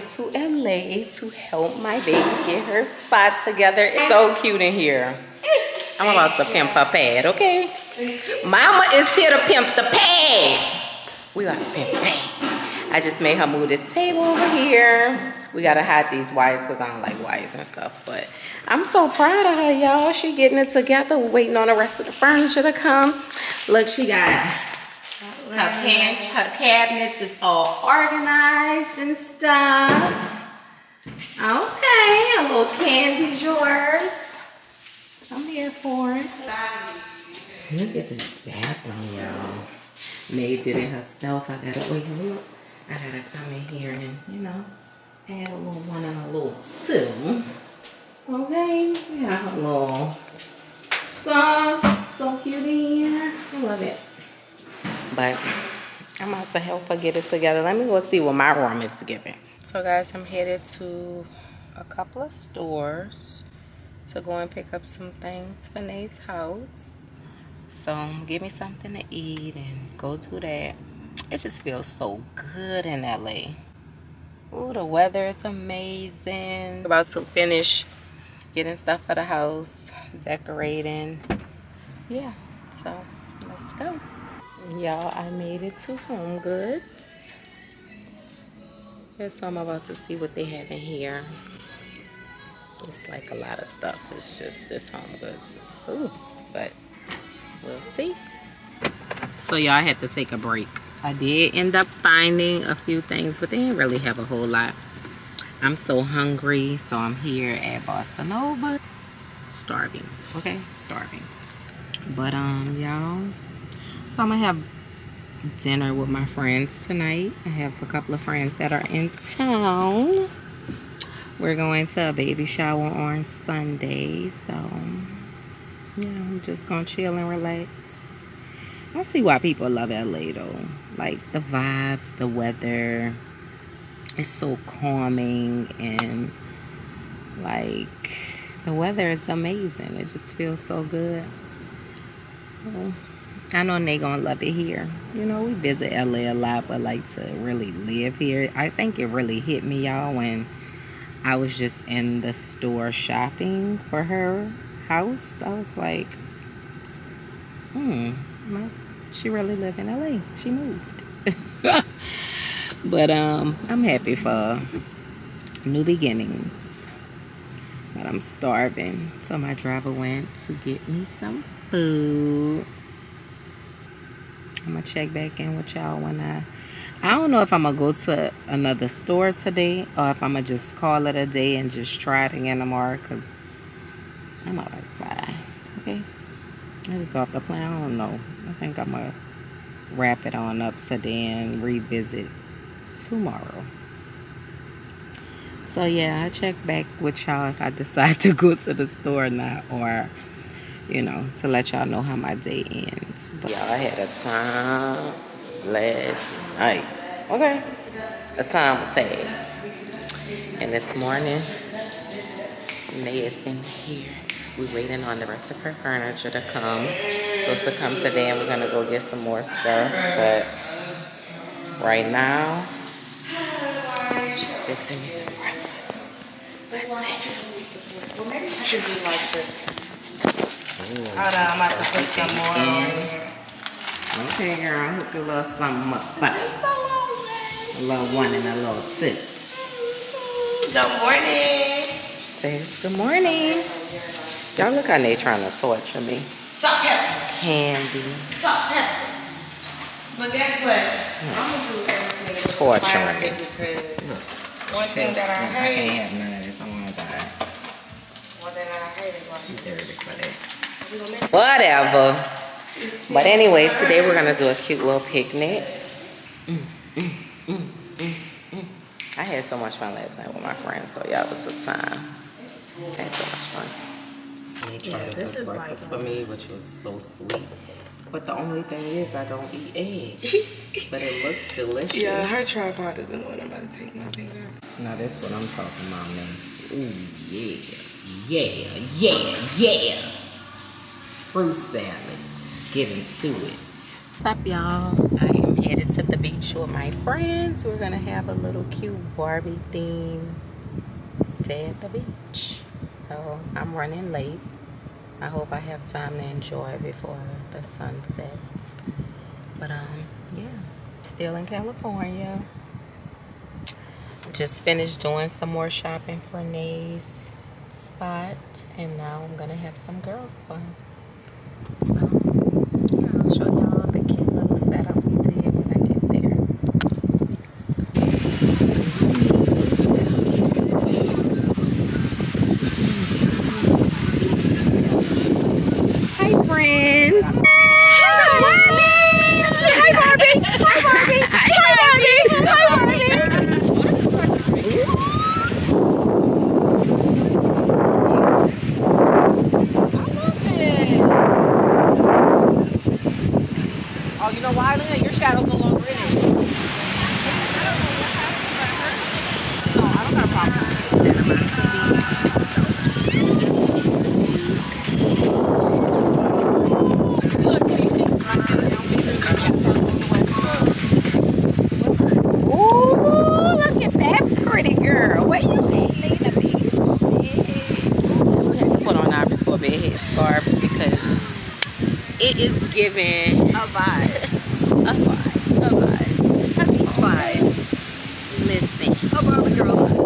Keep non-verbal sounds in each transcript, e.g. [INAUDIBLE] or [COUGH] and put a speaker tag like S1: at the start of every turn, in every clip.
S1: decided to LA to help my baby get her spot together. It's so cute in here. I'm about to pimp her pad, okay? Mama is here to pimp the pad. We got to pimp pad. I just made her move this table over here. We gotta hide these wires because I don't like wires and stuff. But I'm so proud of her, y'all. She getting it together, waiting on the rest of the furniture to come. Look, she got her pan, her cabinets is all organized and stuff. Okay, a little candy drawers. I'm here for it. Look at this bathroom, y'all. May did it herself. I gotta oh, wait. Look, I gotta come in here and you know add a little one and a little two. Okay, we have a little stuff. So cute in here. I love it. But I'm about to help her get it together. Let me go see what my room is giving. So guys, I'm headed to a couple of stores to go and pick up some things for Nate's house. So give me something to eat and go do that. It just feels so good in LA. Oh, the weather is amazing. About to finish getting stuff for the house, decorating. Yeah, so let's go. Y'all, I made it to Home Goods. So I'm about to see what they have in here. It's like a lot of stuff. It's just this Home Goods. Ooh, but we'll see. So y'all had to take a break. I did end up finding a few things, but they didn't really have a whole lot. I'm so hungry, so I'm here at Bossa Nova. Starving, okay? Starving. But, um, y'all, so I'm gonna have dinner with my friends tonight. I have a couple of friends that are in town. We're going to a baby shower on Sunday, so, yeah, I'm just gonna chill and relax. I see why people love LA though. Like the vibes, the weather. It's so calming and like the weather is amazing. It just feels so good. So, I know they gonna love it here. You know, we visit LA a lot, but like to really live here. I think it really hit me, y'all, when I was just in the store shopping for her house. I was like, hmm, she really live in LA. She moved. [LAUGHS] but um, I'm happy for new beginnings. But I'm starving. So my driver went to get me some food. I'm gonna check back in with y'all when I I don't know if I'm gonna go to another store today or if I'm gonna just call it a day and just try it again tomorrow because I'm outside. Okay. I just off the plan. I don't know. I think I'm gonna wrap it on up so then revisit tomorrow. So yeah, I check back with y'all if I [LAUGHS] decide to go to the store or not or you know, to let y'all know how my day ends. But y'all had a time last night. Okay. A time was had. And this morning, Nae is in here. We're waiting on the rest of her furniture to come. Supposed to come today and we're gonna go get some more stuff. But right now, she's fixing me some breakfast. Let's see. Should be like this. Hold on, I'm about to put some more on. Okay, girl, hook a little something up. Just a little bit. A little one and a little two. Good morning. She says, good morning. Y'all look how they trying to torture me.
S2: Salt pepper.
S1: Candy.
S2: Salt pepper. But guess what? Hmm. I'm going to do everything
S1: Torturing me.
S2: Because one thing that I hate. I
S1: can't have none of this. I want to die.
S2: One thing that I hate is why
S1: She's dirty for that. Whatever. But anyway, today we're gonna do a cute little picnic. Mm, mm, mm, I had so much fun last night with my friends, so y'all was a time. I had so much fun.
S2: Yeah, this is like
S1: for me, which was so sweet. But the only thing is, I don't eat eggs. [LAUGHS] but it looked delicious.
S2: Yeah, her tripod is not what I'm about to take my finger.
S1: Now that's what I'm talking about, man. Ooh, yeah, yeah, yeah, yeah fruit salad. Get into it. What's up, y'all? I am headed to the beach with my friends. We're gonna have a little cute Barbie theme day at the beach. So I'm running late. I hope I have time to enjoy before the sun sets. But um, yeah, still in California. Just finished doing some more shopping for Nae's spot, and now I'm gonna have some girls fun. So yeah, I'll show y'all the cute little setup we did when I get there. Hi, friends. Hi, Barbie. Hi, Barbie. Hi, Barbie. Hi, Barbie. Hi, Barbie.
S2: Oh, you know why, Lena? Your shadow's no longer in it. No, I don't got a problem.
S1: Ooh, look at that pretty girl. Where you at, Lena B? We had to put on our before bed head scarves because it is giving
S2: A vibe. [LAUGHS]
S1: a vibe, a vibe.
S2: A beach vibe.
S1: Listen,
S2: A Barbie girl vibe.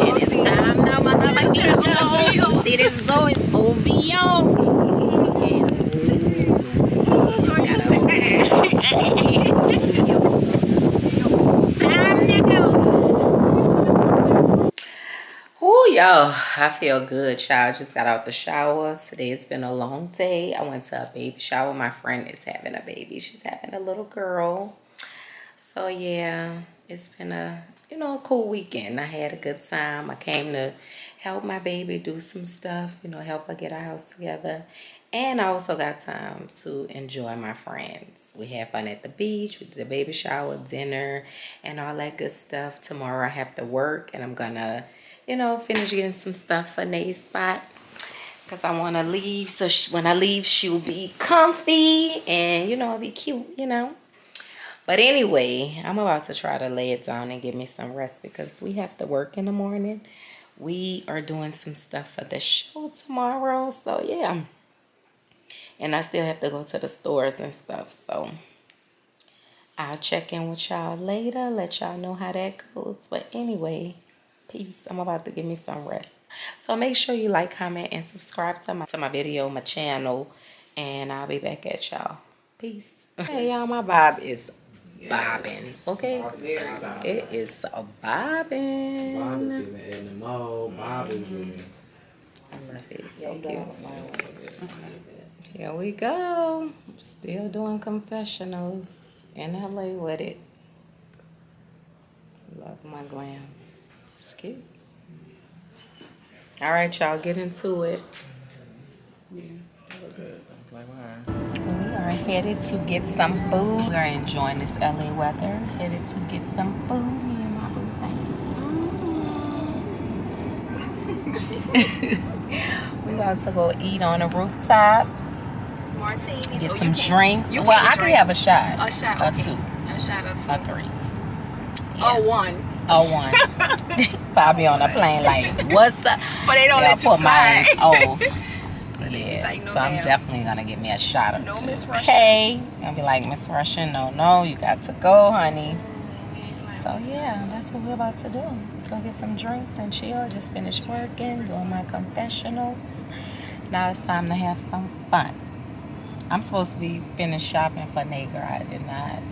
S1: it is time now, motherfucking It is so it's OVO. Time to go. Yo, I feel good, child. Just got out the shower. Today's been a long day. I went to a baby shower. My friend is having a baby. She's having a little girl. So yeah, it's been a you know a cool weekend. I had a good time. I came to help my baby do some stuff, you know, help her get our house together. And I also got time to enjoy my friends. We had fun at the beach, we did the baby shower, dinner, and all that good stuff. Tomorrow I have to work and I'm gonna, you know, finish getting some stuff for Nae's spot. Cause I wanna leave, so she, when I leave, she'll be comfy and you know, it'll be cute, you know. But anyway, I'm about to try to lay it down and give me some rest because we have to work in the morning. We are doing some stuff for the show tomorrow. So yeah. And I still have to go to the stores and stuff. So I'll check in with y'all later. Let y'all know how that goes. But anyway, peace. I'm about to give me some rest. So make sure you like, comment, and subscribe to my to my video, my channel. And I'll be back at y'all. Peace. Hey y'all, my bob is bobbing. Okay? It is a bobbing.
S3: Bob is giving Edna Mode. Bob is mm-hmm. giving.
S1: I love it. So cute. Here we go. Still doing confessionals in LA with it. Love my glam. It's cute. All right, y'all, get into it.
S3: Like mine.
S1: We are headed to get some food. We are enjoying this LA weather. Headed to get some food. Me and my boo thing. [LAUGHS] we about to go eat on a rooftop.
S2: Martinis.
S1: Get
S2: Oh,
S1: some drinks. well,
S2: can
S1: I could have a shot.
S2: A shot.
S1: Or
S2: okay.
S1: two.
S2: A shot or two.
S1: Or three.
S2: Oh, one.
S1: Or one. [LAUGHS] Probably on a plane like, what's the...
S2: But they don't
S1: They'll
S2: let you
S1: put
S2: fly.
S1: off. [LAUGHS] Yeah,
S2: like, no
S1: so I'm definitely gonna give me a shot of
S2: No,
S1: two.
S2: Miss.
S1: Okay, I'll be like Miss Russian. No, no, you got to go, honey. So yeah, that's what we're about to do. Go get some drinks and chill. Just finished working, doing my confessionals. Now it's time to have some fun. I'm supposed to be finished shopping for Nager. I did not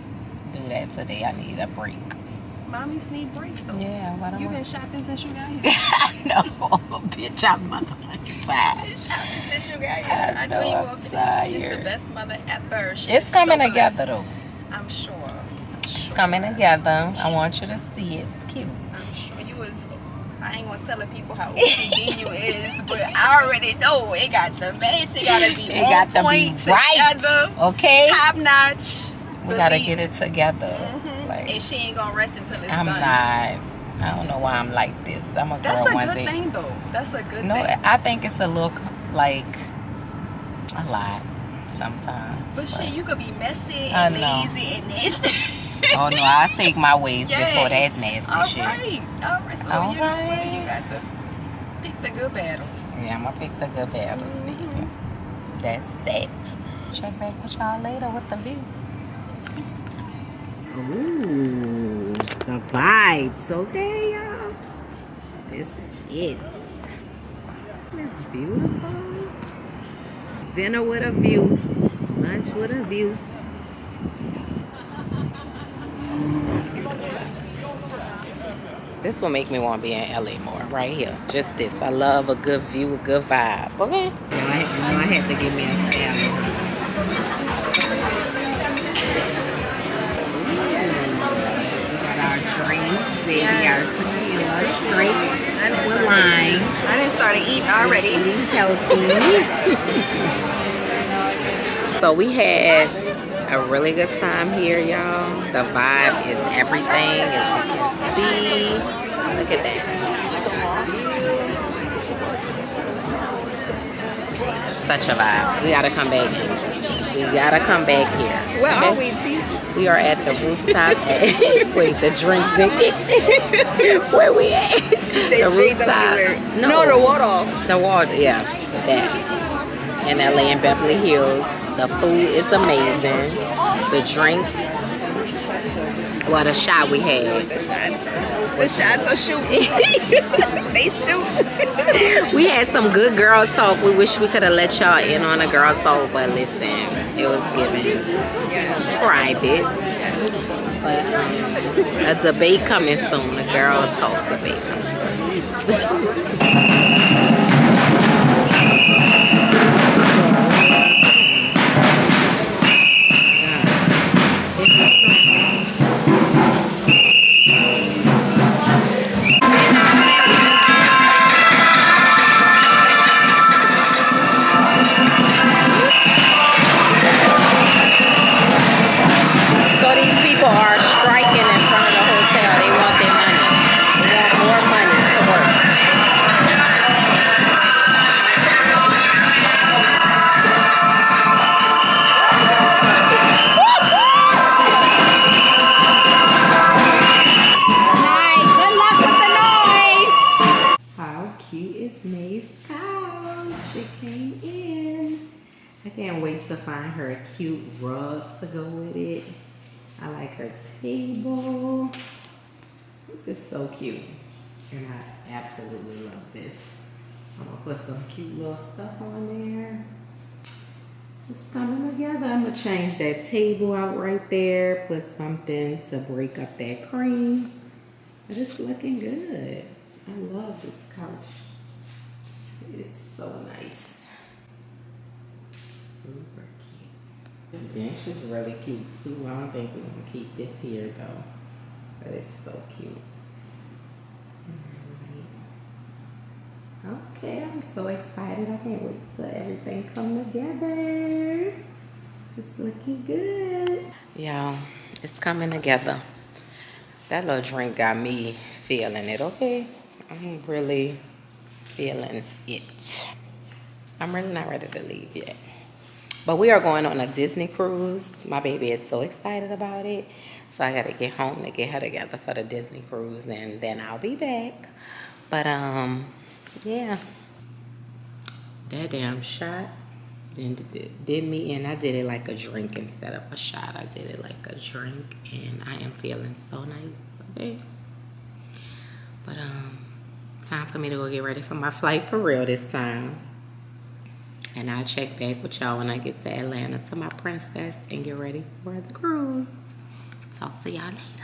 S1: do that today. I need a break.
S2: Mommies need breaks, though.
S1: Yeah, why don't
S2: You've been shopping since you got here. [LAUGHS]
S1: I know, bitch. I'm motherfucking tired.
S2: shopping since you got here.
S1: I
S2: I know you
S1: know,
S2: will
S1: I'm tired.
S2: the best mother ever.
S1: It's coming
S2: so
S1: together though.
S2: I'm sure. I'm sure.
S1: coming together. I want you to see it. It's cute.
S2: I'm sure you was. I ain't gonna tell the people how OCD you is, [LAUGHS] but I already know it got to match. It gotta be
S1: It got to be right.
S2: together,
S1: Okay?
S2: top notch.
S1: We gotta get it together.
S2: Mhm.
S1: Like,
S2: and she ain't gonna rest until it's
S1: I'm
S2: done.
S1: not. I don't know why I'm like this. I'm a girl
S2: That's a
S1: one
S2: good
S1: day.
S2: thing, though. That's a good thing.
S1: No,
S2: thing.
S1: I think it's a look like a lot sometimes.
S2: But shit, you could be messy and lazy and [LAUGHS] nasty.
S1: oh no, I take my ways
S2: Yay.
S1: before that nasty
S2: All
S1: shit.
S2: right. All right. So
S1: All
S2: you know what?
S1: right.
S2: You got to pick the good battles.
S1: Yeah, I'm gonna pick the good battles. baby. Mm-hmm. That's that. Check back with y'all later with the view. Ooh, the vibes, okay, y'all. This is it. It's beautiful. Dinner with a view, lunch with a view. This will make me want to be in LA more, right here. Just this. I love a good view, a good vibe. Okay. I, I had to give me a salad.
S2: Already.
S1: Healthy. [LAUGHS] so we had a really good time here, y'all. The vibe is everything, as you can see. Look at that. Such a vibe. We gotta come back here. We gotta come back here.
S2: Where are we, T?
S1: We are at the rooftop. At, [LAUGHS] wait, the drinks didn't [LAUGHS] Where we at?
S2: The up here.
S1: No,
S2: No, the water.
S1: the water, yeah, that. In LA and Beverly Hills, the food is amazing. The drinks, well, the shot we had.
S2: The shots. The shots are shooting. [LAUGHS] they shoot.
S1: We had some good girl talk. We wish we could have let y'all in on a girl talk, but listen, it was given private. But um, a debate coming soon. A girl talk debate coming. So [LAUGHS] find her a cute rug to go with it. I like her table. This is so cute. And I absolutely love this. I'm gonna put some cute little stuff on there. It's coming together. I'm gonna change that table out right there. Put something to break up that cream. But it's looking good. I love this couch. It's so nice. Super. This bench is really cute too. I don't think we're gonna keep this here though. But it's so cute. Okay, I'm so excited. I can't wait till everything come together. It's looking good. Y'all, it's coming together. That little drink got me feeling it, okay? I'm really feeling it. I'm really not ready to leave yet. But we are going on a Disney cruise. My baby is so excited about it. So I gotta get home to get her together for the Disney cruise and then I'll be back. But um, yeah. That damn shot did, did, me in. I did it like a drink instead of a shot. I did it like a drink and I am feeling so nice. Okay. But um, time for me to go get ready for my flight for real this time. And I'll check back with y'all when I get to Atlanta to my princess and get ready for the cruise. Talk to y'all later.